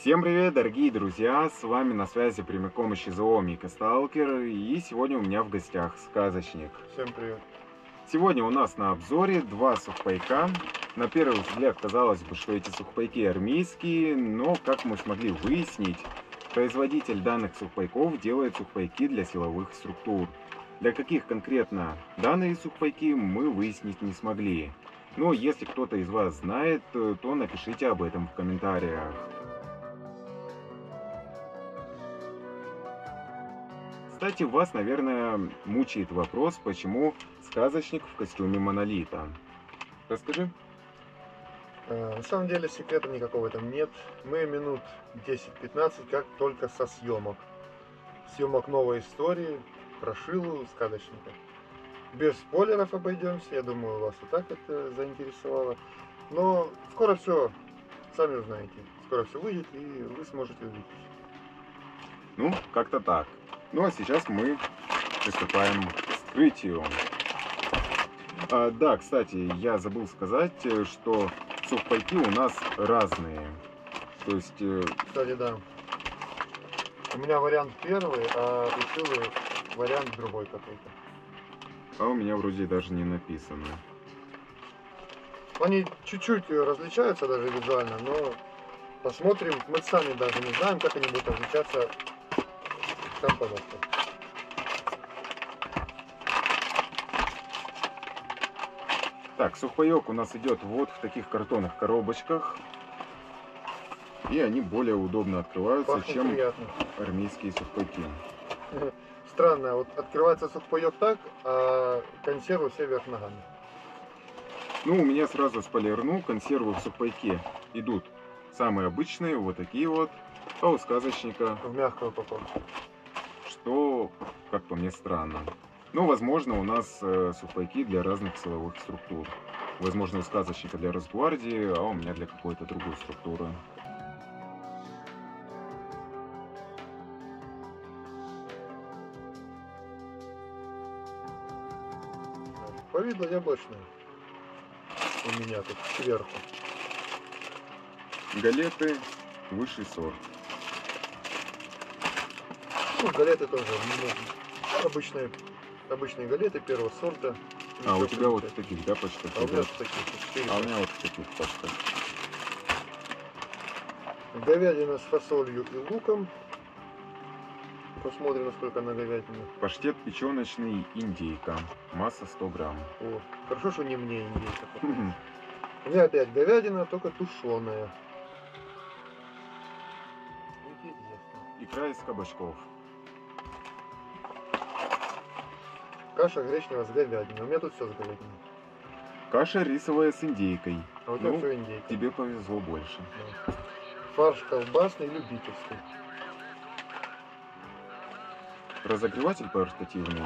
Всем привет, дорогие друзья! С вами на связи прямиком из ЧЗО Мика Сталкер. И сегодня у меня в гостях сказочник. Всем привет. Сегодня у нас на обзоре два сухпайка. На первый взгляд казалось бы, что эти сухпайки армейские, но как мы смогли выяснить, производитель данных сухпайков делает сухпайки для силовых структур. Для каких конкретно данные сухпайки мы выяснить не смогли. Но если кто-то из вас знает, то напишите об этом в комментариях. Кстати, вас, наверное, мучает вопрос, почему сказочник в костюме монолита. Расскажи. Э, На самом деле секрета никакого там нет. Мы минут 10-15 как только со съемок. Съемок новой истории про Шилу сказочника. Без спойлеров обойдемся, я думаю, вас и так это заинтересовало. Но скоро все, сами узнаете. Скоро все выйдет и вы сможете увидеть. Ну, как-то так. Ну а сейчас мы приступаем к вскрытию. А, да, кстати, я забыл сказать, э, что сухпайки у нас разные. То есть, э, Кстати, да. У меня вариант первый, а у Шилы вариант другой какой-то. а у меня вроде даже не написано. Они чуть-чуть различаются даже визуально, но посмотрим. Мы сами даже не знаем, как они будут различаться. Сам пожалуйста. Так, сухпайок у нас идет вот в таких картонных коробочках. И они более удобно открываются, Пахнет чем приятно. армейские сухпайки. Странно, вот открывается сухпайок так, а консервы все вверх ногами. Ну, у меня сразу спойлерну, консервы в сухпайке идут самые обычные, вот такие вот. А у сказочника, В мягкую упаковку. Что, как по мне, странно. Но, возможно, у нас э, сухпайки для разных силовых структур. Возможно, у сказочника для Росгвардии, а у меня для какой-то другой структуры. Повидло яблочное. У меня тут сверху. Галеты высший сорт. Ну, галеты тоже. ну, Обычные, обычные галеты первого сорта. А, у тебя вот таких, да, пачках? А у меня вот таких А у меня вот в таких пачках. Говядина с фасолью и луком. Посмотрим, насколько она говядина. Паштет печеночный индейка. Масса 100 грамм. О, хорошо, что не мне индейка. У меня опять говядина, только тушеная. Икра из кабачков. Каша гречневая с говядиной. У меня тут все с говядиной. Каша рисовая с индейкой. А у тебя Ну, все индейка. Тебе повезло больше. Да. Фарш колбасный, любительский. Разогреватель портативный.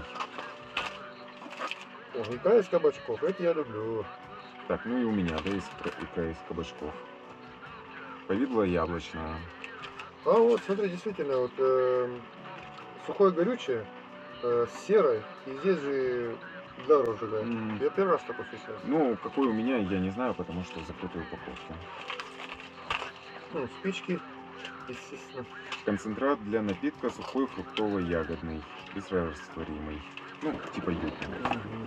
О, икра из кабачков. Это я люблю. Так, ну и у меня, да, есть икра- из кабачков. Повидло яблочное. А вот, смотри, действительно, вот эм, сухое горючее э, серой, и здесь же для розжига. М. Я первый раз такой встречаю. Ну, какой у меня, я не знаю, потому что в закрытой упаковке. Ну, спички, естественно. Концентрат для напитка сухой фруктово-ягодный. Быстрорастворимый. Ну, типа юки. Мгм.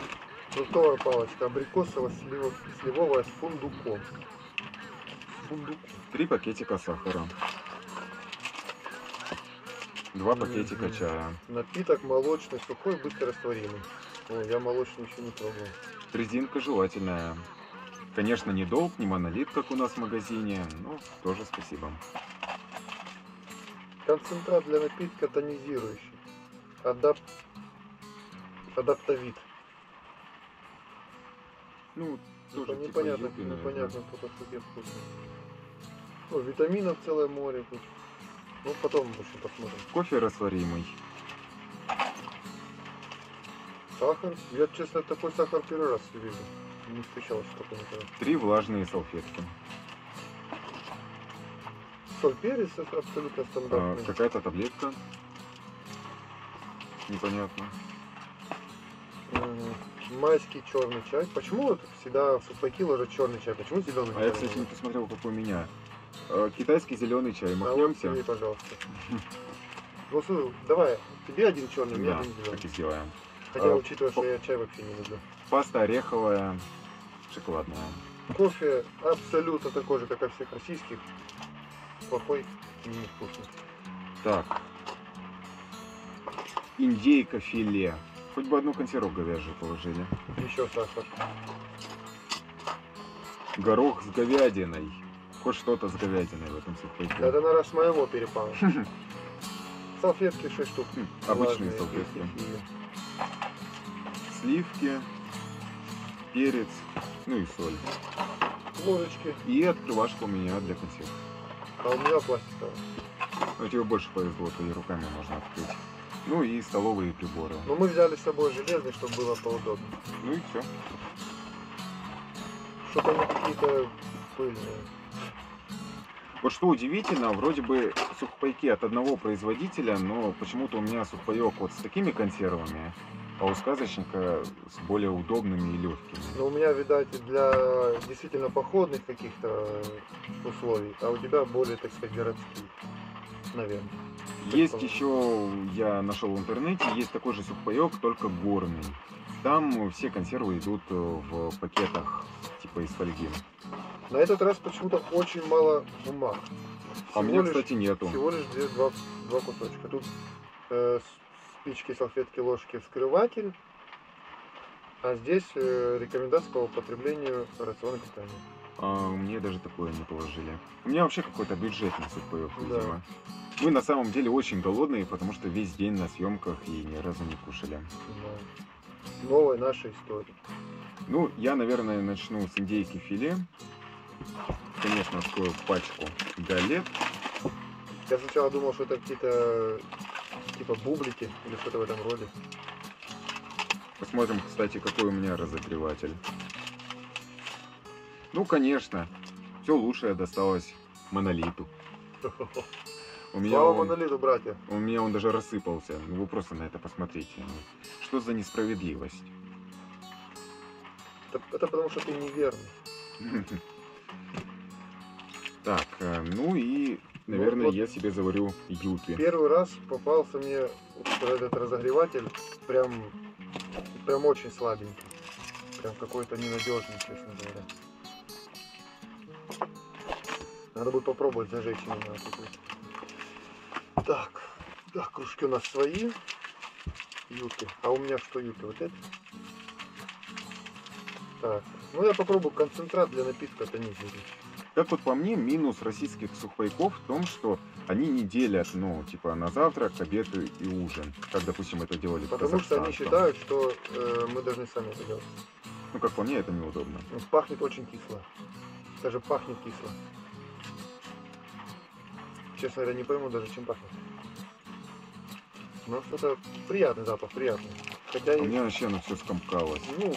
Фруктовая палочка, абрикосово-сливовая с фундуком. Фундук. Три пакетика сахара. Два пакетика Мгм. чая. Напиток молочный, сухой, быстрорастворимый. О, я молочный еще не пробовал. Резинка жевательная. Конечно, не долг, не монолит, как у нас в магазине, но тоже спасибо. Концентрат для напитка тонизирующий. Адап... Адаптовид. Ну, тоже Типа типа непонятно, непонятно, кто такие вкусы. Ну, витаминов целое море тут. Ну, потом, общем, посмотрим. Кофе растворимый. Сахар. Я, честно, такой сахар первый раз вижу. Не встречал что такое никогда. Три влажные салфетки. Соль, перец это абсолютно А, стандартный. Какая-то таблетка. Непонятно. Майский черный чай. Почему вот всегда в сухпайки ложат черный чай? Почему зеленый А я, кстати, не посмотрел, какой у меня. Э, Китайский зеленый чай. А Махнемся? тебе, пожалуйста. Слушай, давай, тебе один черный, мне Да, один зеленый. так и сделаем. Хотя, А, учитывая, что я чай вообще не люблю. Паста ореховая, шоколадная. Кофе абсолютно такой же, как и всех российских. Плохой и невкусный. Так. Индейка филе. Хоть бы одну консерву говяжью положили. Еще сахар. Горох с говядиной. Хоть что-то с говядиной в этом сухпайке. Это, наверное, с моего перепала. Салфетки 6 штук. Хм, Обычные салфетки. Сливки, перец, ну и соль. Ложечки. И открывашка у меня для консерв. А у меня пластиковая. Но тебе больше повезло, твои руками можно открыть. Ну и столовые приборы. Но мы взяли с собой железный, чтобы было поудобнее. Ну и все. Что-то они какие-то пыльные. Вот что удивительно, вроде бы сухпайки от одного производителя, но почему-то у меня сухпайок вот с такими консервами, а у сказочника с более удобными и легкими. Но у меня, видать, для действительно походных каких-то условий, а у тебя более, так сказать, городские. Наверное. Есть еще, я нашел в интернете, есть такой же сухпайок, только горный. Там все консервы идут в пакетах типа из фольги. На этот раз почему-то очень мало бумаг. А у Всего меня, лишь- кстати, нету. Всего лишь две, два, два кусочка. Тут э, спички, салфетки, ложки, вскрыватель. А здесь э, рекомендация по употреблению рациона питания. А мне даже такое не положили. У меня вообще какой-то бюджетный сухпайок, Да. видимо. Мы на самом деле очень голодные, потому что весь день на съемках и ни разу не кушали. Да. Новая наша история. Ну, я, наверное, начну с индейки филе. Конечно, открою пачку галет. Я сначала думал, что это какие-то типа бублики или что-то в этом роде. Посмотрим, кстати, какой у меня разогреватель. Ну, конечно, все лучшее досталось монолиту. У меня, Слава он, монолиту, братья. у меня он даже рассыпался. Ну, вы просто на это посмотрите. Что за несправедливость? Это, это потому что ты неверный. Так, э, ну и, наверное, вот- я себе заварю юпи. Первый раз попался мне вот этот разогреватель прям, прям очень слабенький. Прям какой-то ненадежный, честно говоря. Надо будет попробовать зажечь именно вот вот. Так, так, кружки у нас свои. Юки. А у меня что юки? Вот это? Так, ну я попробую концентрат для напитка, будет. Как вот по мне, минус российских сухпайков в том, что они не делят, ну, типа, на завтрак, обед и ужин. Как, допустим, это делали Потому что они считают, что э, мы должны сами это делать. Ну, как по мне, это неудобно. Ну, Пахнет очень кисло. Даже пахнет кисло. Честно говоря, не пойму даже, чем пахнет. Но что-то приятный запах, приятный. Хотя У и, меня вообще оно все скомкалось. ну,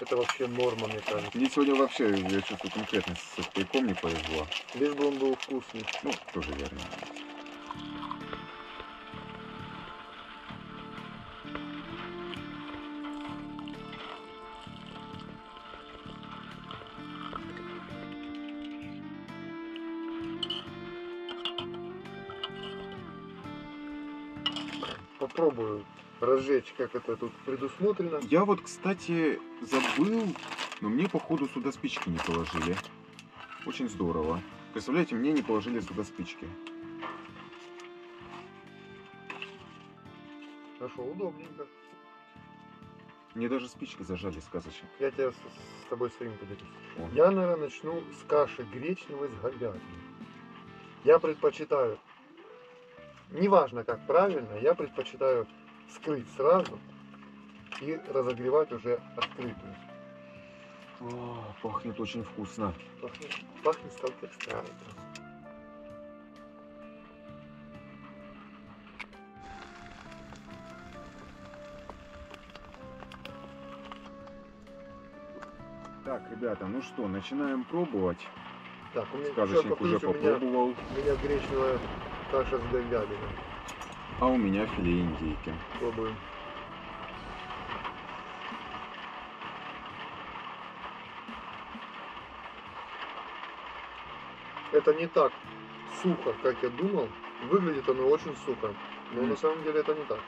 это вообще норма, мне кажется. Мне сегодня вообще, я чувствую, конкретно с сухпайком не повезло. Лишь бы он был вкусный. Ну, тоже верно. Попробую разжечь, как это тут предусмотрено. Я вот, кстати, забыл, но мне, походу, сюда спички не положили. Очень здорово. Представляете, мне не положили сюда спички. Хорошо, удобненько. Мне даже спички зажали сказочно. Я тебя с, с тобой своим поделюсь. О. Я, наверное, начну с каши гречневой с говядиной. Я предпочитаю, неважно как правильно, я предпочитаю скрыть сразу и разогревать уже открытую. О, пахнет очень вкусно. Пахнет, пахнет сталкер странно. Так, ребята, ну что, начинаем пробовать. Так, у меня, Сказочник уже повторюсь, у меня, попробовал, у меня гречневая каша с говядиной. А у меня филе индейки. Пробуем. это не так сухо, как я думал. Выглядит оно очень сухо. Но Мгм. на самом деле это не так.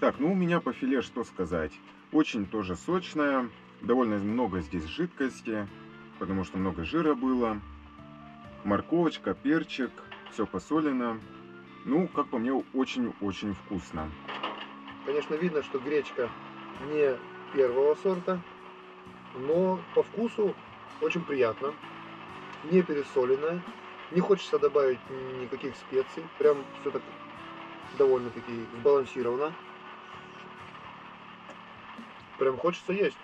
Так, ну у меня по филе что сказать. Очень тоже сочная, довольно много здесь жидкости, потому что много жира было. Морковочка, перчик, все посолено. Ну, как по мне, очень-очень вкусно. Конечно, видно, что гречка не первого сорта, но по вкусу очень приятно, не пересоленная, не хочется добавить никаких специй, прям все так довольно-таки сбалансировано. Прям хочется есть.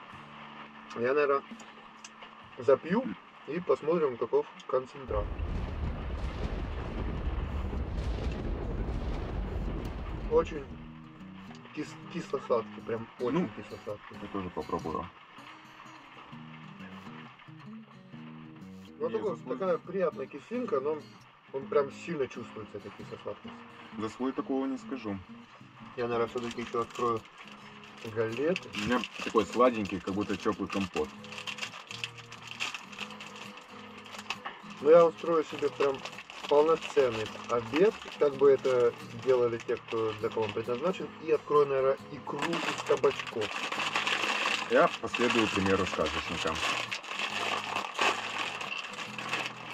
Я, наверное, запью и посмотрим, каков концентрат. Очень кис- кисло-сладкий, прям очень Ну, кисло-сладкий. Я тоже попробую. Ну, такой- свой- такая приятная кислинка, но он прям сильно чувствуется, эта кисло-сладкость. За свой такого не скажу. Я, наверное, все-таки еще открою галеты. У меня такой сладенький, как будто теплый компот. Но я устрою себе прям полноценный обед, как бы это делали те, кто для кого он предназначен, и открою, наверное, икру из кабачков. Я последую примеру сказочника.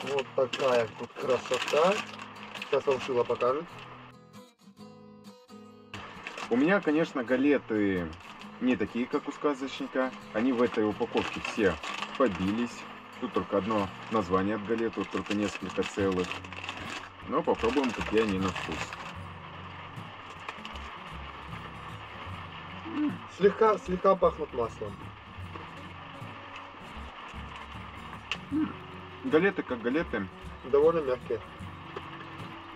Вот такая тут красота. Сейчас вам Шила покажет. У меня, конечно, галеты не такие, как у сказочника. Они в этой упаковке все побились. Тут только одно название от галет, тут только несколько целых. Но попробуем, какие они на вкус. Слегка, слегка пахнут маслом. Галеты как галеты. Довольно мягкие.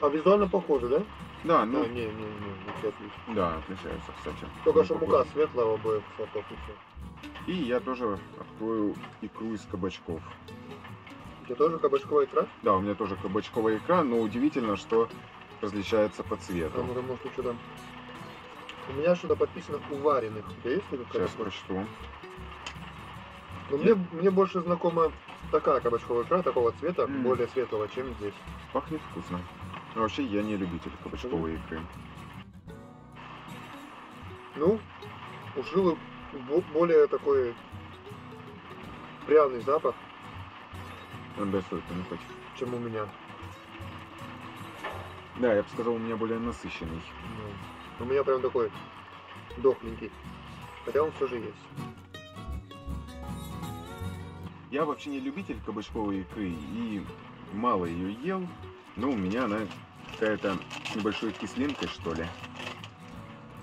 А визуально похоже, да? Да, А, ну, не, не, не, не все отлично. да, отличаются, кстати. Только Ну, что мука светлая в обоих сортов и все. И я тоже открою икру из кабачков. Тебя тоже кабачковая икра? Да, у меня тоже кабачковая икра, но удивительно, что различается по А цвету. ну может что там. У меня что-то подписано уваренных. У тебя есть такой Сейчас прочту. Но мне, мне больше знакома такая кабачковая икра, такого цвета, М. более светлого, чем здесь. Пахнет вкусно. Но вообще я не любитель кабачковой икры. Ну, у Шилы бо- более такой пряный запах, Он дай стоит понюхать. чем у меня. Да, я бы сказал, у меня более насыщенный. Ну, у меня прям такой дохленький. Хотя он все же есть. Я вообще не любитель кабачковой икры и мало ее ел, но у меня она какая-то с небольшой кислинкой, что ли.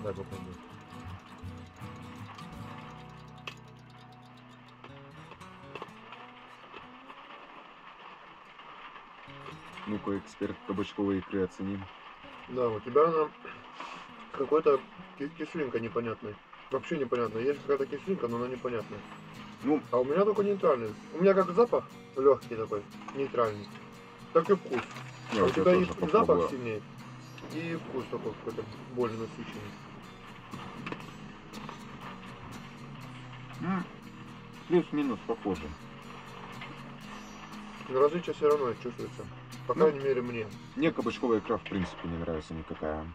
Дай попробую. Ну-ка, эксперт кабачковой икры оценим. Да, у тебя она какой-то ки- кислинка непонятная. Вообще непонятная. Есть какая-то кислинка, но она непонятная. Ну, А у меня только нейтральный. У меня как запах легкий такой, нейтральный. Так и вкус. я а у тебя и, и запах попробую. сильнее. И вкус такой какой-то более насыщенный. Плюс-минус похоже. Но различие все равно чувствуется. По Ну. крайней мере мне. Мне кабачковая икра в принципе не нравится никакая.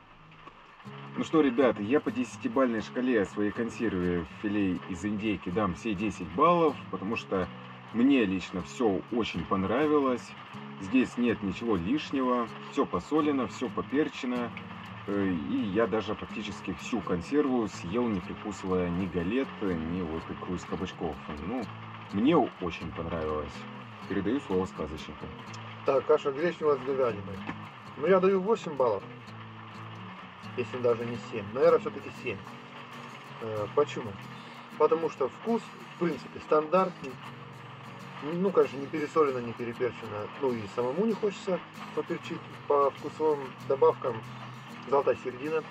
Ну что, ребята, я по десятибалльной шкале своей консервы филе из индейки дам все 10 баллов, потому что мне лично все очень понравилось. Здесь нет ничего лишнего, все посолено, все поперчено. Э, И я даже практически всю консерву съел, не прикусывая ни галет, ни вот икру из кабачков. Ну, мне очень понравилось. Передаю слово сказочнику. Так, каша гречневая с говядиной. Ну я даю 8 баллов. Если даже не 7. Наверное, все-таки 7. Э, почему? Потому что вкус, в принципе, стандартный. Ну, конечно, не пересолено, не переперчено. Ну и самому не хочется поперчить по вкусовым добавкам. Золотая середина.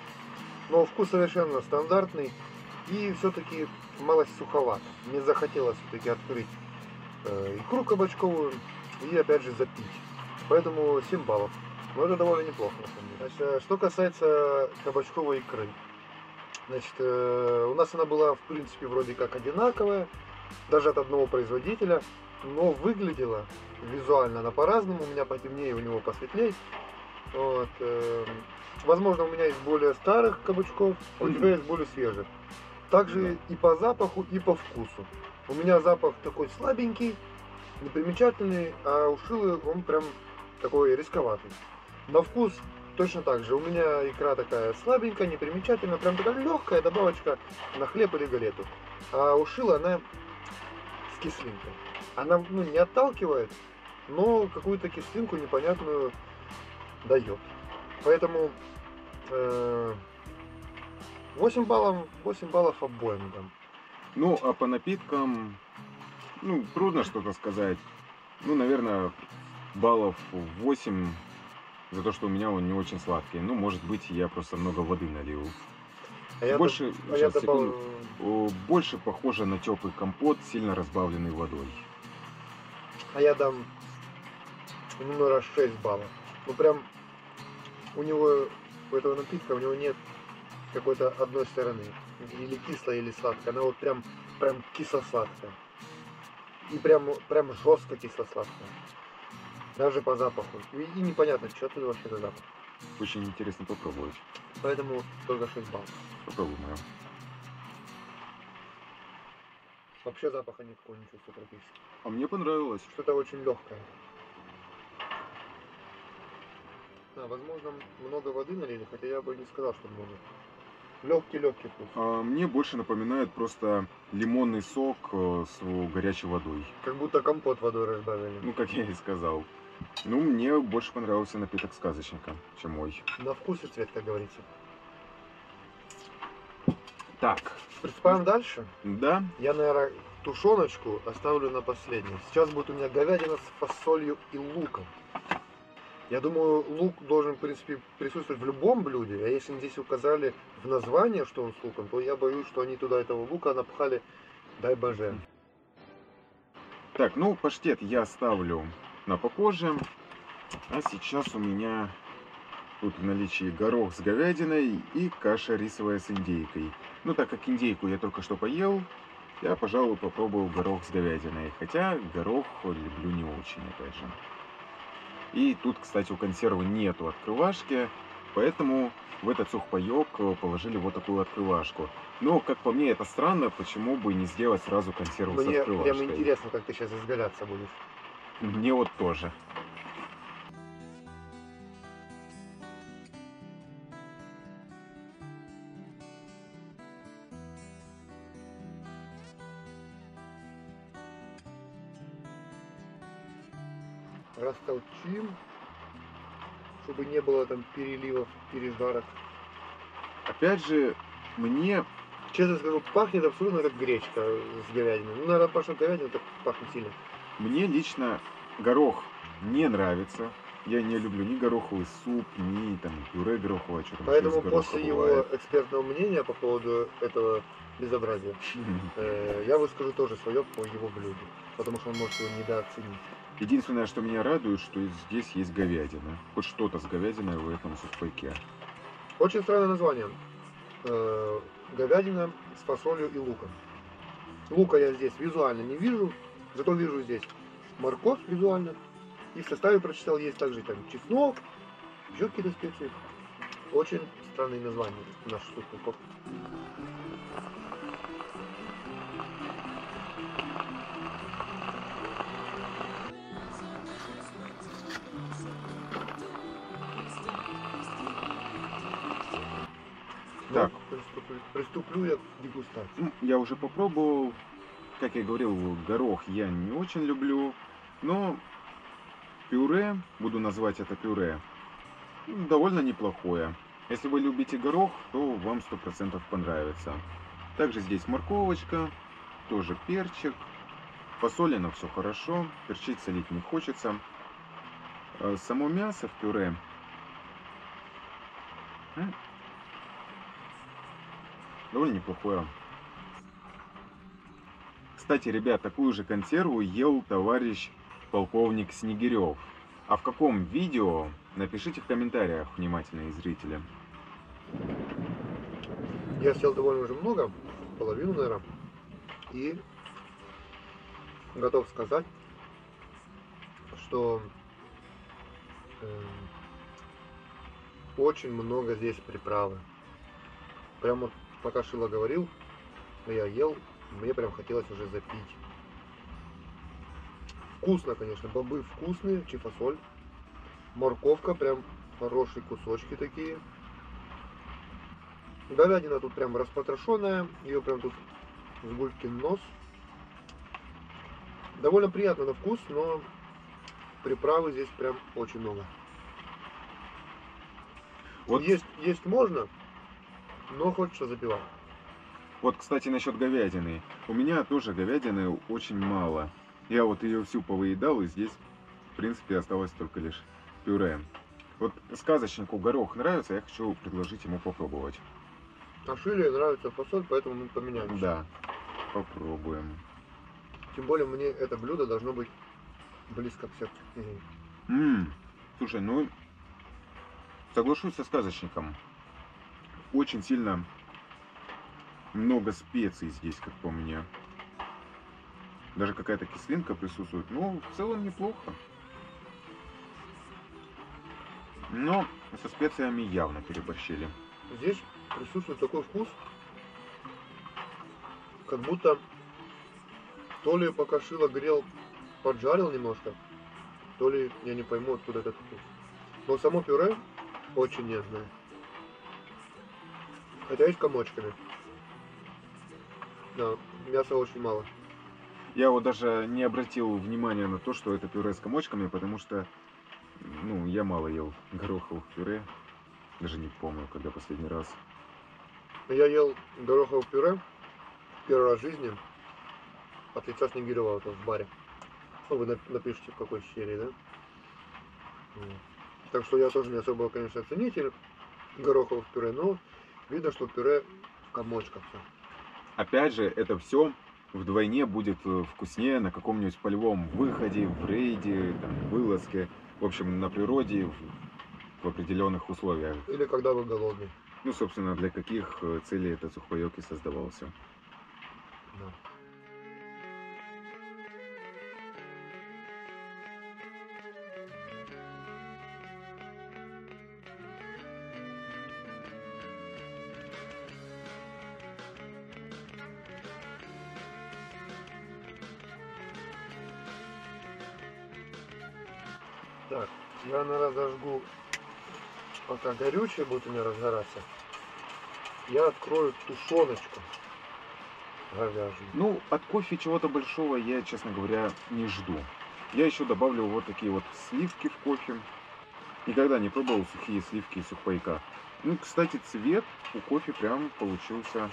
Но вкус совершенно стандартный. И все-таки малость суховато. Мне захотелось все-таки открыть э, икру кабачковую и опять же запить. Поэтому 7 баллов. Но это довольно неплохо на самом деле. Значит, э, что касается кабачковой икры. Значит, э, у нас она была в принципе вроде как одинаковая, даже от одного производителя. но выглядела визуально она по-разному. У меня потемнее, у него посветлее. Вот. эм, Возможно, у меня есть более старых кабачков, у тебя есть более свежих. Также и по запаху, и по вкусу. У меня запах такой слабенький, непримечательный, а у Шилы он прям такой рисковатый. На вкус точно так же. У меня икра такая слабенькая, непримечательная, прям такая легкая добавочка на хлеб или галету. А у Шилы она с кислинкой. Она ну, не отталкивает, но какую-то кислинку непонятную дает. Поэтому э, 8 баллов, 8 баллов обоим дам. Ну, а по напиткам, ну, трудно что-то сказать. Ну, наверное, баллов 8 за то, что у меня он не очень сладкий. Ну, может быть, я просто много воды налил. А я, больше, а я сейчас, секунду. добавлю О, больше похоже на теплый компот, сильно разбавленный водой. А я дам раз 6 баллов. Ну прям у него, у этого напитка, у него нет какой-то одной стороны. Или кислая, или сладкая. Она вот прям, прям кисло-сладкая. И прям, прям жестко кисло-сладкая. Даже по запаху. И, и непонятно, что это вообще за запах. Очень интересно попробовать. Поэтому только 6 баллов. Попробуем. Вообще запаха никакого не чувствую практически. А мне понравилось. Что-то очень легкое. А, возможно, много воды налили, хотя я бы не сказал, что много. Легкий-легкий вкус. А мне больше напоминает просто лимонный сок э, с горячей водой. Как будто компот водой разбавили. Ну, как я и сказал. Ну, мне больше понравился напиток сказочника, чем мой. На вкус и цвет, как говорится. Так, Приступаем дальше. да, Я, наверное, тушеночку оставлю на последний. Сейчас будет у меня говядина с фасолью и луком. Я думаю, лук должен, в принципе, присутствовать в любом блюде. А если здесь указали в название, что он с луком, то я боюсь, что они туда этого лука напхали, дай боже. Так, ну, паштет я ставлю на попозже. А сейчас у меня тут в наличии горох с говядиной и каша рисовая с индейкой. Ну, так как индейку я только что поел, я, пожалуй, попробую горох с говядиной. Хотя горох люблю не очень, опять же. И тут, кстати, у консервы нету открывашки, поэтому в этот сухпайок э, положили вот такую открывашку. Но, как по мне, это странно, почему бы не сделать сразу консерву с Мне открывашкой. прям интересно, как ты сейчас изгаляться будешь. Мне вот тоже. Растолчим, чтобы не было там переливов, пережарок. Опять же, мне Честно скажу, пахнет абсолютно как гречка с говядиной. Ну, наверное, что говядина так пахнет сильно. Мне лично горох не нравится. Я не люблю ни гороховый суп, ни там пюре гороховое, что там еще Поэтому после его бывает. экспертного мнения по поводу этого безобразия, э, я выскажу тоже свое по его блюду. Потому что он может его недооценить. Единственное, что меня радует, что здесь есть говядина. Хоть что-то с говядиной в этом сухпайке. Очень странное название. Э, говядина с фасолью и луком. Лука я здесь визуально не вижу, зато вижу здесь морковь визуально. И в составе прочитал, есть также там чеснок, еще какие-то специи. Очень странные названия наших сухпайков. Приступлю, приступлю я к дегустации. Ну, я уже попробовал. Как я говорил, горох я не очень люблю. Но пюре, буду назвать это пюре, ну, довольно неплохое. Если вы любите горох, то вам 100% понравится. Также здесь морковочка, тоже перчик. Посолено все хорошо, перчить солить не хочется. Э, Само мясо в пюре довольно неплохое. Кстати, ребят, такую же консерву ел товарищ полковник Снегирев. А в каком видео? Напишите в комментариях, внимательные зрители. Я съел довольно уже много, половину, наверное. И готов сказать, что э, очень много здесь приправы. Прям вот пока Шила говорил, я ел, мне прям хотелось уже запить. Вкусно, конечно, бобы вкусные, чифасоль. Морковка прям хорошие кусочки такие. Говядина тут прям распотрошенная, ее прям тут с гулькин нос. Довольно приятно на вкус, но приправы здесь прям очень много. Вот, Есть, есть можно, но хочется запивать. вот, кстати, насчет говядины. У меня тоже говядины очень мало. Я вот ее всю повыедал, и здесь, в принципе, осталось только лишь пюре. Вот сказочнику горох нравится, я хочу предложить ему попробовать. А Шиле нравится фасоль, поэтому мы поменяемся. Да, попробуем. Тем более мне это блюдо должно быть близко к сердцу. Мгм. М, Слушай, ну, соглашусь со сказочником. Очень сильно много специй здесь, как по мне. Даже какая-то кислинка присутствует. Ну, в целом неплохо. Но со специями явно переборщили. Здесь присутствует такой вкус, как будто то ли пока Шило грел, поджарил немножко, то ли я не пойму, откуда этот вкус. Но само пюре очень нежное. Хотя с комочками. Да, мяса очень мало. Я вот даже не обратил внимания на то, что это пюре с комочками, потому что, ну, я мало ел гороховых пюре. Даже не помню, когда последний раз. Я ел гороховое пюре первый раз в жизни от лица Снегирева вот в баре. Ну, вы нап- напишите, в какой серии, да? Так что я тоже не особо, конечно, ценитель гороховых пюре, но видно, что пюре в комочках. Опять же, это все вдвойне будет э, вкуснее на каком-нибудь полевом выходе, в рейде, там, вылазке, в общем, на природе, в, в определенных условиях. Или когда вы голодный. Ну, собственно, для каких э, целей этот сухпайок и создавался. Да. Пока горючее будет у меня разгораться. Я открою тушеночку говяжью. Ну, от кофе чего-то большого я, честно говоря, не жду. Я еще добавлю вот такие вот сливки в кофе. Никогда не пробовал сухие сливки из сухпайка. Ну, кстати, цвет у кофе прям получился,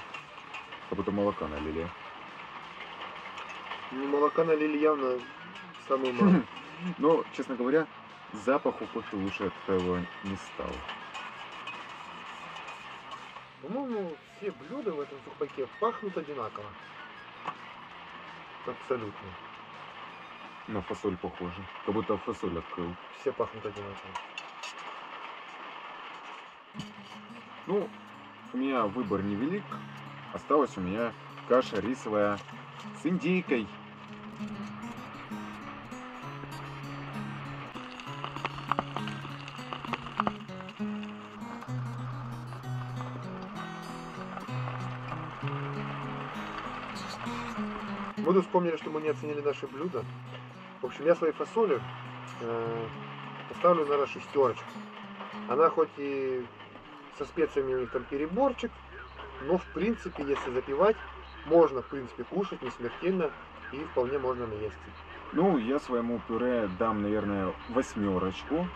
как будто молока налили. Ну, молока налили явно самую малую. Но, честно говоря, запах у кофе лучше от этого не стал. По-моему, все блюда в этом сухпайке пахнут одинаково. Абсолютно. На фасоль похоже. Как будто фасоль открыл. Все пахнут одинаково. Ну, у меня выбор невелик. Осталась у меня каша рисовая с индейкой. Мы тут вспомнили, что мы не оценили наши блюда. В общем, я своей фасоли э, поставлю, наверное, шестерочку. Она хоть и со специями у них там переборчик, но в принципе, если запивать, можно в принципе кушать, не смертельно, и вполне можно наесться. Ну, я своему пюре дам, наверное, восьмерочку.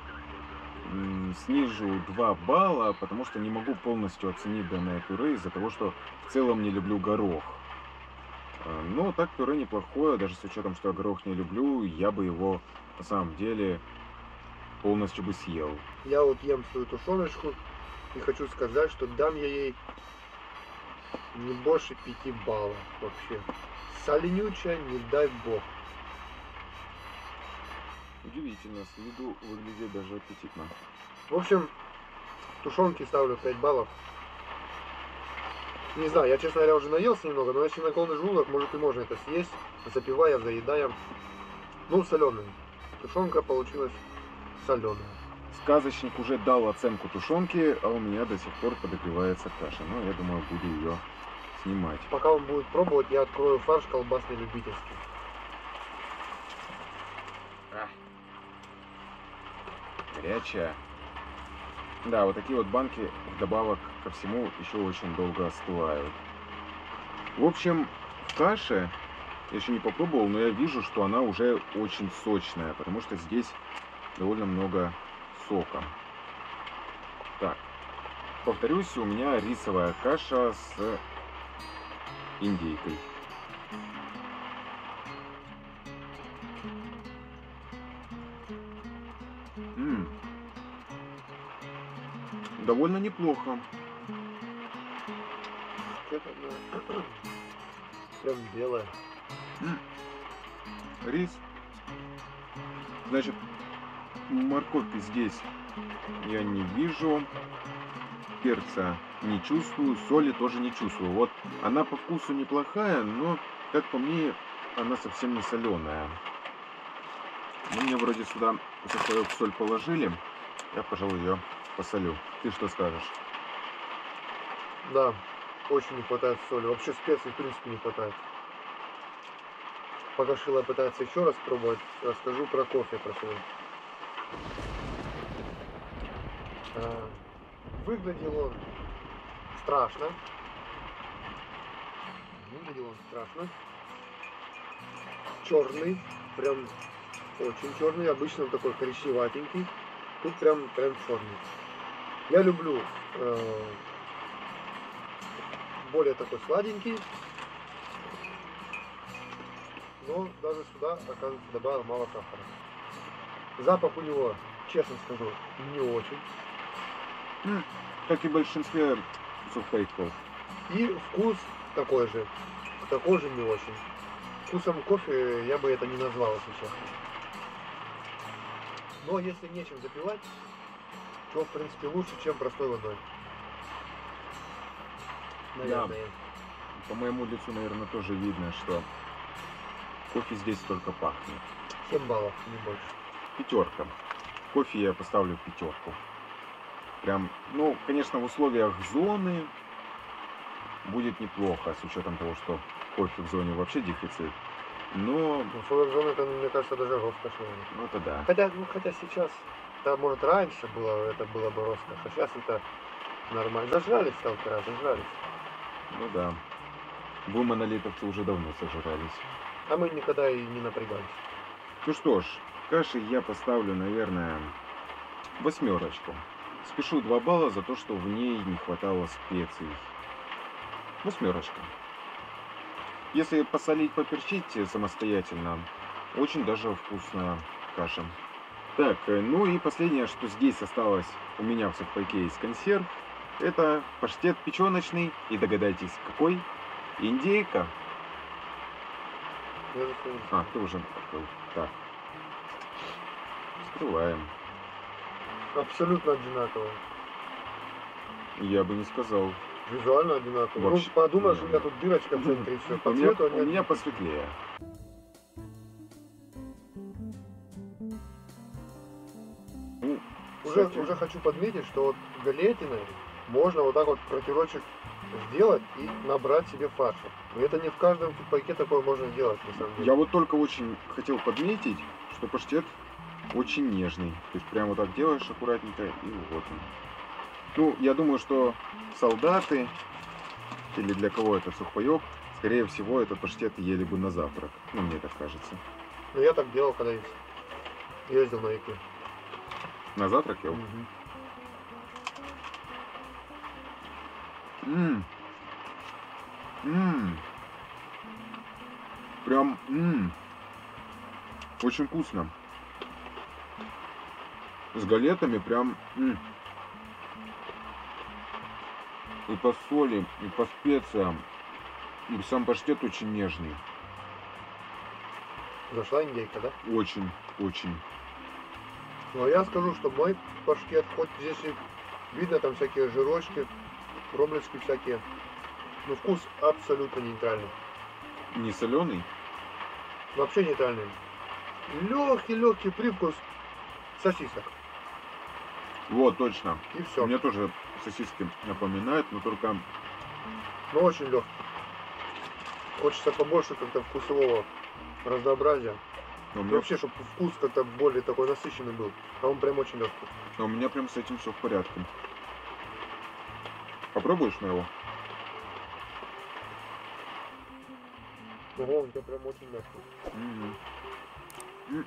Снижу 2 балла, потому что не могу полностью оценить данное пюре из-за того, что в целом не люблю горох. А, Но так пюре неплохое, даже с учетом, что я горох не люблю, я бы его на самом деле полностью бы съел. Я вот ем свою тушеночку и хочу сказать, что дам я ей не больше 5 баллов вообще. Соленючая, не дай бог. Удивительно, с виду выглядит даже аппетитно. В общем, тушенки ставлю 5 баллов. Не знаю, я, честно говоря, уже наелся немного, но если наклонный желудок, может и можно это съесть, запивая, заедая. Ну, соленый. Тушенка получилась соленая. Сказочник уже дал оценку тушенки, а у меня до сих пор подогревается каша. Но я думаю, буду ее снимать. Пока он будет пробовать, я открою фарш колбасный любительский. Горячая. Да, вот такие вот банки вдобавок ко всему еще очень долго остывают. В общем, в каше я еще не попробовал, но я вижу, что она уже очень сочная, потому что здесь довольно много сока. Так, повторюсь, у меня рисовая каша с индейкой. Довольно неплохо. Это она прям белая. Рис. Значит, морковки здесь я не вижу. Перца не чувствую, соли тоже не чувствую. Вот она по вкусу неплохая, но, как по мне, она совсем не соленая. Ну, мне вроде сюда соль положили. Я, пожалуй, ее посолю. Ты что скажешь? Да, очень не хватает соли. Вообще специй в принципе не хватает. Пока Шила пытается еще раз пробовать, расскажу про кофе про свой. А, Выглядел он страшно. Выглядел он страшно. Черный, прям очень черный. Обычно он такой коричневатенький. Тут прям прям черный. Я люблю э, более такой сладенький. Но даже сюда, оказывается, добавил мало сахара. Запах у него, честно скажу, не очень. Как и в большинстве сухпайков. И вкус такой же. Такой же не очень. Вкусом кофе я бы это не назвал, если честно. Но если нечем запивать, то в принципе лучше, чем простой водой. Наверное. По моему лицу, наверное, тоже видно, что кофе здесь только пахнет. 7 баллов, не больше. Пятерка. Кофе я поставлю пятерку. Прям, ну, конечно, в условиях зоны будет неплохо, с учетом того, что кофе в зоне вообще дефицит. Но, Ну, Фуллер это, мне кажется, даже роскошь. ну это да. Хотя, ну, хотя сейчас, да, может, раньше было, это было бы роскошь, а сейчас это нормально. Зажрались сталкера, зажрались. Ну да. Вы монолитовцы уже давно сожрались. А мы никогда и не напрягались. Ну что ж, каши я поставлю, наверное, восьмерочку. Спешу 2 балла за то, что в ней не хватало специй. Восьмерочка. Если посолить, поперчить самостоятельно, очень даже вкусная каша. Так, э, ну и последнее, что здесь осталось у меня в сухпайке из консерв, это паштет печеночный. И догадайтесь, какой? Индейка. А, ты уже открыл. Так. Скрываем. Абсолютно одинаково. Я бы не сказал. Визуально одинаково. Вообще- Ну, подумаешь, у меня тут дырочка в центре, и все. У По меня, цвету у меня посветлее. Ну, Уже, уже хочу подметить, что вот галетиной можно вот так вот протирочек сделать и набрать себе фарша. И это не в каждом фитпайке такое можно сделать, на самом деле. Я вот только очень хотел подметить, что паштет очень нежный. То есть прямо вот так делаешь аккуратненько и вот он. Ну, я думаю, что солдаты или для кого это сухпайок, скорее всего, этот паштет ели бы на завтрак. Ну, мне так кажется. Но я так делал, когда ездил на ИК. На завтрак ел? Ммм. Ммм. Прям, ммм. Очень вкусно. С галетами прям, м. И по соли, и по специям. И сам паштет очень нежный. Зашла индейка, да? Очень, очень. Но я скажу, что мой паштет, хоть здесь и видно там всякие жирочки, проблески всякие, но вкус абсолютно нейтральный. Не соленый? Вообще нейтральный. легкий-легкий привкус сосисок. Вот, точно. И все. Мне тоже сосиски напоминают, но только... Но очень легкий. Хочется побольше как-то вкусового разнообразия. но меня, вообще, чтобы вкус как-то более такой насыщенный был. А он прям очень легкий. но у меня прям с этим все в порядке. Попробуешь моего? Ого, он тебя прям очень мягкий. Мгм. М.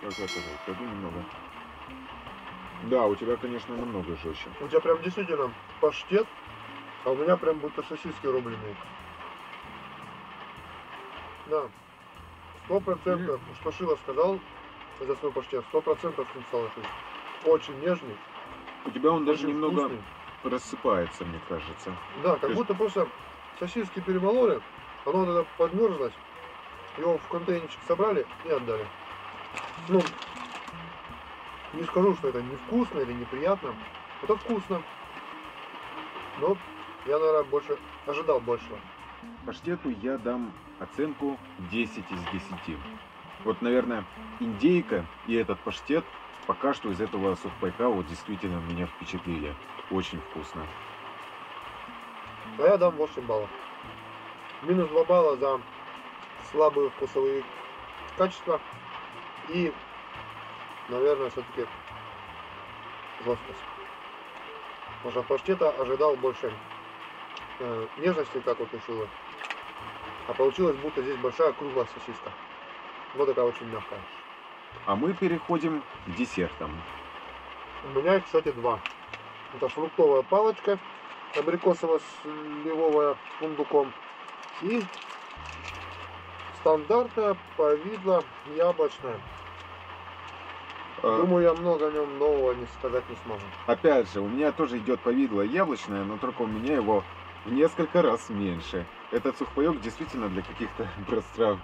Так, я тоже укладу немного. Да, у тебя, конечно, намного жестче. У тебя прям действительно паштет, а у меня прям будто сосиски рубленые. Да. Сто процентов, что Шила сказал за свой паштет, сто процентов соглашусь. Очень нежный, У тебя он даже немного вкусный. Рассыпается, мне кажется. Да, как есть- будто просто сосиски перемололи, оно тогда подмерзлось, его в контейнерчик собрали и отдали. Ну, не скажу, что это невкусно или неприятно, это вкусно. Но я, наверное, больше ожидал большего. Паштету я дам оценку 10 из 10. Вот, наверное, индейка и этот паштет пока что из этого сухпайка вот действительно меня впечатлили. Очень вкусно. А я дам 8 баллов. Минус 2 балла за слабые вкусовые качества и, наверное, все-таки жесткость. Потому что паштета ожидал больше э, нежности, как вот решила. А получилось, будто здесь большая круглая сосиска. Вот такая очень мягкая. А мы переходим к десертам. У меня их, кстати, два. Это фруктовая палочка, абрикосово-сливовая с фундуком. И стандартная повидло яблочная. Э, Думаю, я много о нем нового не сказать не смогу. Опять же, у меня тоже идет повидло яблочное, но только у меня его в несколько раз меньше. Этот сухпайок действительно для каких-то прострав...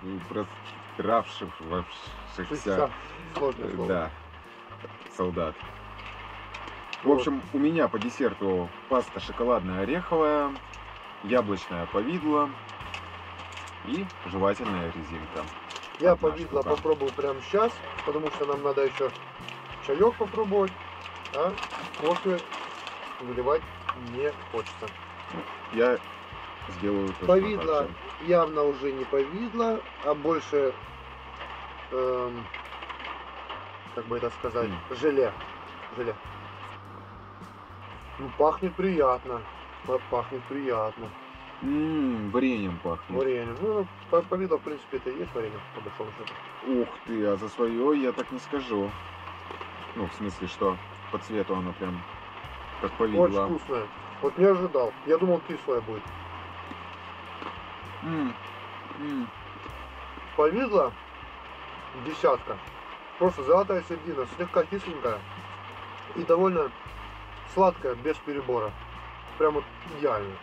слово. Да, солдат. В общем, у меня по десерту паста шоколадная ореховая, яблочное повидло и жевательная резинка. Я Одна повидло штука. попробую прямо сейчас, потому что нам надо еще чаек попробовать, а кофе выливать не хочется. Я сделаю Повидло явно уже не повидло, а больше, эм, как бы это сказать, М. желе. Желе. Ну, пахнет приятно. Па- Пахнет приятно. М, вареньем пахнет. Варенье. Ну, по- повидло, в принципе, это и есть варенье, по большому счету. Ух ты, а за свое я так не скажу. Ну, в смысле, что по цвету оно прям как повидло. Очень вкусное. Вот не ожидал. Я думал, кислое будет. М, м. Повидло десятка. Просто золотая середина, слегка кисленькая и довольно сладкая, без перебора. Прям вот идеально.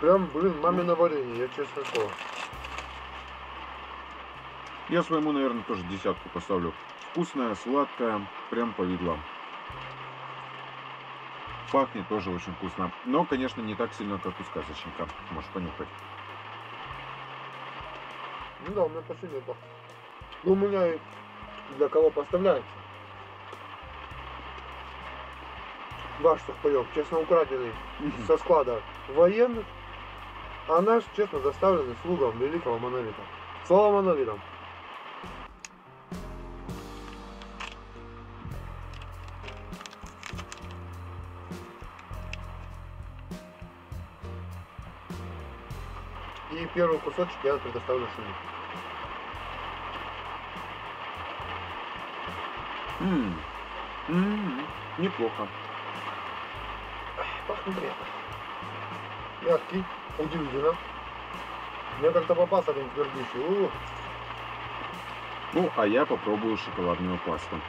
Прям, блин, мамино варенье, я честное слово. Я своему, наверное, тоже десятку поставлю. Вкусная, сладкая, прям повидло. Пахнет тоже очень вкусно. Но, конечно, не так сильно, как у сказочника. Можешь понюхать. Ну да, у меня почти нету. Ну, у меня для кого поставляется. Ваш сухпайок, честно украденный со склада военных, а наш, честно, доставленный слугам великого монолита. Слава монолитам! И первый кусочек я предоставлю Шуне. М, м, Неплохо. Пахнет приятно. Мягкий, удивительно. Мне как-то попался один твердющий. Ну, а я попробую шоколадную пасту.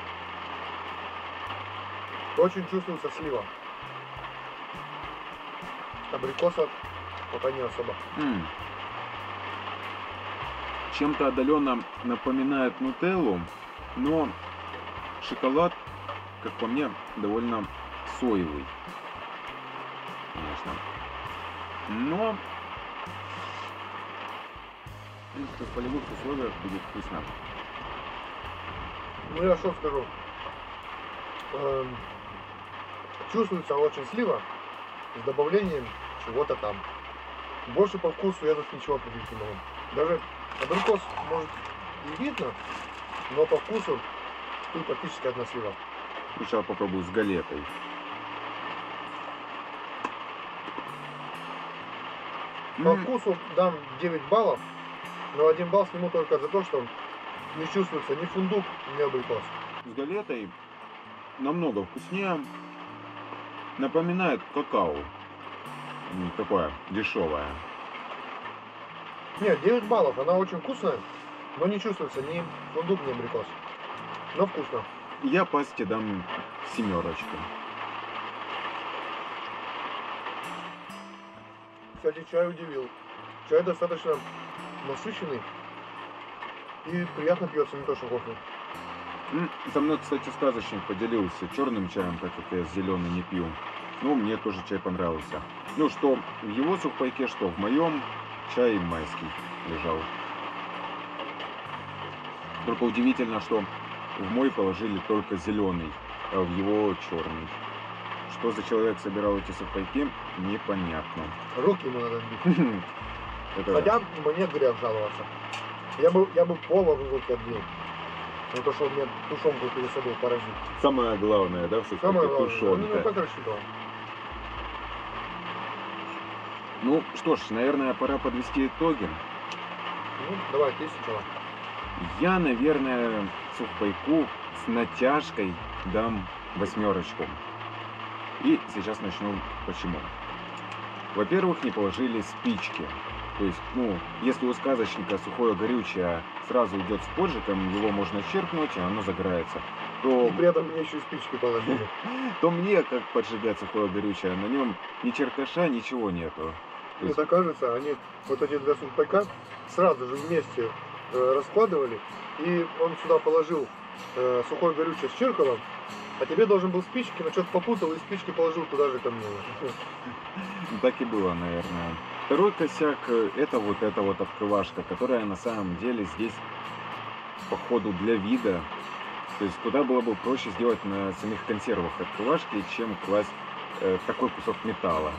очень чувствуется слива. Абрикоса пока не особо. М. Чем-то отдаленно напоминает нутеллу, но шоколад, как по мне, довольно соевый. Конечно. Но в принципе, в полевых условиях будет вкусно. Ну я что скажу. Эм, чувствуется очень слива с добавлением чего-то там. Больше по вкусу я тут ничего определить не могу. Даже абрикос может и видно, но по вкусу тут практически одна слива. Сначала попробую с галетой. По вкусу дам 9 баллов, но один балл сниму только за то, что не чувствуется ни фундук, ни абрикос. С галетой намного вкуснее. Напоминает какао. М, Такое дешевое. Нет, 9 баллов, она очень вкусная, но не чувствуется ни фундук, ни абрикос. Но вкусно. Я пасте дам семерочку. Кстати, чай удивил. Чай достаточно насыщенный и приятно пьется, не то что кофе. Со мной, кстати, сказочник поделился черным чаем, так как я зеленый не пью. Ну, мне тоже чай понравился. Ну, что в его сухпайке, что в моем чай майский лежал. Только удивительно, что в мой положили только зеленый, а в его черный. Что за человек собирал эти сухпайки, непонятно. Руки ему надо бить. Это Хотя мне грех жаловаться. Я бы, я бы повару руки отбил. Ну то, что мне тушенку пересадил, паразит. самое главное, да, в сухпайке Самое главное, тушенка. меня как рассчитывал. Ну что ж, наверное, пора подвести итоги. Ну, давай, ты сначала. Я, наверное, сухпайку с натяжкой дам восьмерочку. И сейчас начну почему. Во-первых, не положили спички. То есть, ну, если у сказочника сухое горючее сразу идет с поджигом, его можно черкнуть, и оно загорается, то, И при этом мне еще и спички положили. то мне, как поджигать сухое горючее, на нем ни черкаша, ничего нету. Мне так кажется, они вот эти два сухпайка сразу же вместе раскладывали, и он сюда положил э, сухое горючее с черкалом, а тебе должен был спички, но что-то попутал и спички положил туда же ко мне. Ну, Так и было, наверное. Второй косяк э, это вот эта вот открывашка, которая на самом деле здесь походу для вида. То есть куда было бы проще сделать на самих консервах открывашки, чем класть э, такой кусок металла,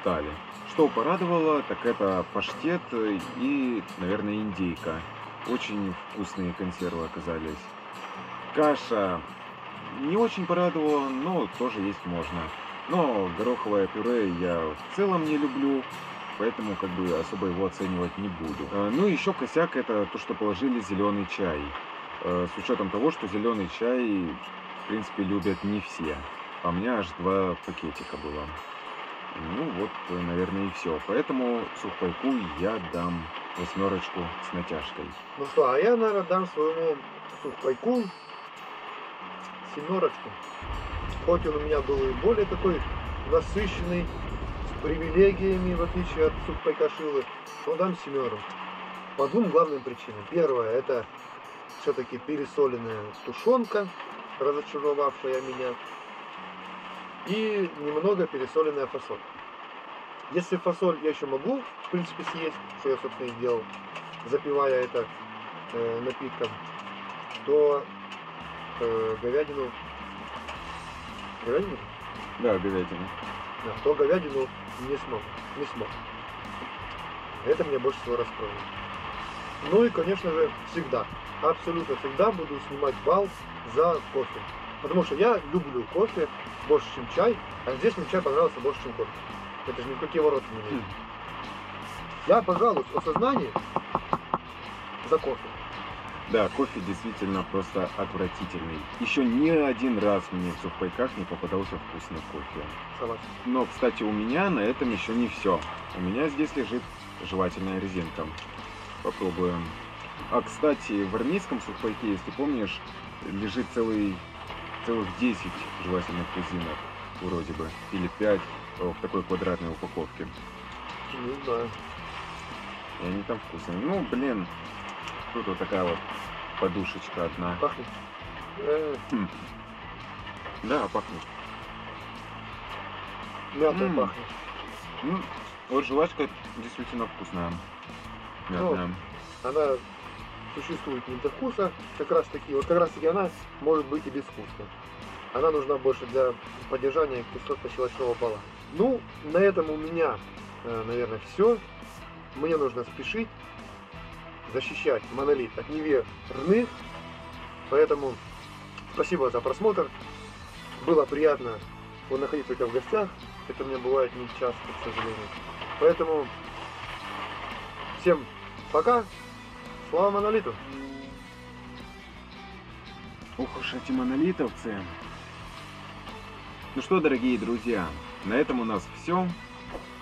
стали. Что порадовало, так это паштет и, наверное, индейка. Очень вкусные консервы оказались. Каша не очень порадовала, но тоже есть можно. Но гороховое пюре я в целом не люблю, поэтому как бы особо его оценивать не буду. Э, Ну и еще косяк это то, что положили зеленый чай. Э, С учетом того, что зеленый чай, в принципе, любят не все. А у меня аж два пакетика было. Ну вот, э, наверное, и все. Поэтому сухпайку я дам восьмерочку с натяжкой. Ну что, а я, наверное, дам своему сухпайку семерочку. Хоть он у меня был и более такой насыщенный, с привилегиями, в отличие от сухпайка Шилы, но дам семеру. По двум главным причинам. Первое, это все-таки пересоленная тушенка, разочаровавшая меня, и немного пересоленная фасоль. Если фасоль я еще могу, в принципе, съесть, что я, собственно, и делал, запивая это э, напитком, то э, говядину... Говядину? Да, говядина. Да, то говядину не смог. Не смог. Это мне больше всего расстроило. Ну и, конечно же, всегда, абсолютно всегда буду снимать балл за кофе. Потому что я люблю кофе больше, чем чай, а здесь мне чай понравился больше, чем кофе. Это же ни в какие ворота не лезет. Я, пожалуй, о сознании за кофе. Да, кофе действительно просто отвратительный. Еще ни один раз мне в сухпайках не попадался вкусный кофе. Согласен. Но, кстати, у меня на этом еще не все. У меня здесь лежит жевательная резинка. Попробуем. А, кстати, в армейском сухпайке, если помнишь, лежит целый, целых 10 жевательных резинок, вроде бы. Или 5 в такой квадратной упаковке. Не знаю. И они там вкусные. Ну, блин, тут вот такая вот подушечка одна. Пахнет. Э, Да, пахнет. мятой М. пахнет. Ну, вот жвачка действительно вкусная. Мятная. Она существует нить вкуса, как раз таки, вот как раз таки она может быть и безвкусной. Она нужна больше для поддержания кислотно-щелочного баланса. Ну, на этом у меня, э, наверное, все. Мне нужно спешить, защищать монолит от неверных. Поэтому спасибо за просмотр. Было приятно вот находиться у тебя в гостях. Это мне бывает не часто, к сожалению. Поэтому всем пока. Слава монолиту! Ух уж эти монолитовцы. Ну что, дорогие друзья, на этом у нас все.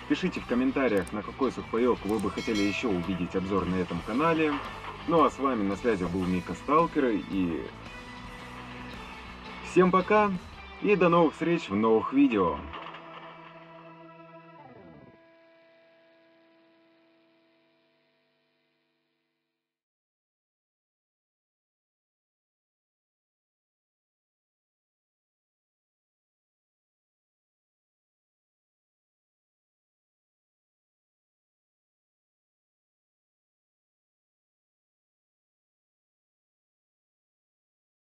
Пишите в комментариях, на какой сухпайок вы бы хотели еще увидеть обзор на этом канале. Ну а с вами на связи был Мика Сталкер и всем пока и до новых встреч в новых видео.